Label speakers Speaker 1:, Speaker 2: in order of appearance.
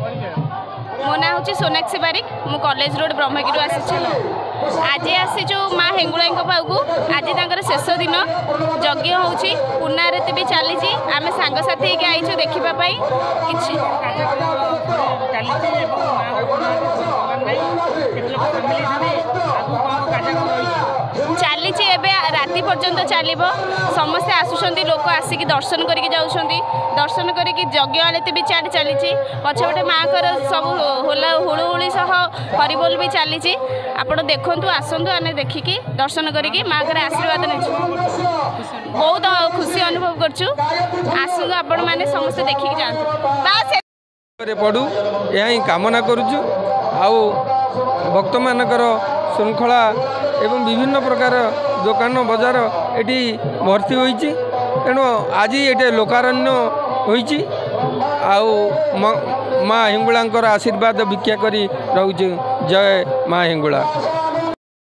Speaker 1: ମୋ ନାଁ ହେଉଛି ସୋନାକ୍ଷୀ ବାରିକ ମୁଁ କଲେଜ ରୋଡ଼ ବ୍ରହ୍ମଗିରିରୁ ଆସିଛି ଆଜି ଆସିଛୁ ମା ହେଙ୍ଗୁଳାଇଙ୍କ ପାଖକୁ ଆଜି ତାଙ୍କର ଶେଷ ଦିନ ଯଜ୍ଞ ହେଉଛି ପୂର୍ଣ୍ଣାରତି ବି ଚାଲିଛି ଆମେ ସାଙ୍ଗସାଥି ହେଇକି ଆଇଛୁ ଦେଖିବା ପାଇଁ କିଛି
Speaker 2: ଚାଲିଛି
Speaker 1: পর্যন্ত চালিব সমস্তে আসুচার লোক আসিকি দর্শন করি যাচ্ছেন দর্শন করি যজ্ঞ আলতি বি চাল চালছি পছপটে মাঙ্কর সব হোলা হুড়ু হুড়ি সহ হরিবোল বি চালছি আপনার দেখুন আসুন আমি দেখি দর্শন করি মাঙ্কর আশীর্বাদ নিচ্ছি বহুত খুশি অনুভব করছু আসুন আপনার মানে সমস্তে দেখি যাতে
Speaker 3: পড়ু এ কামনা করুছু আক্ত মানকর শৃঙ্খলা এবং বিভিন্ন প্রকার দোকান বজার এটি ভর্তি হয়েছি তেণু আজ এটি লোকারণ্য হয়েছি আউ আশীর্বাদ ভিক্ষা করে রয়েছে জয় মা ଜୟ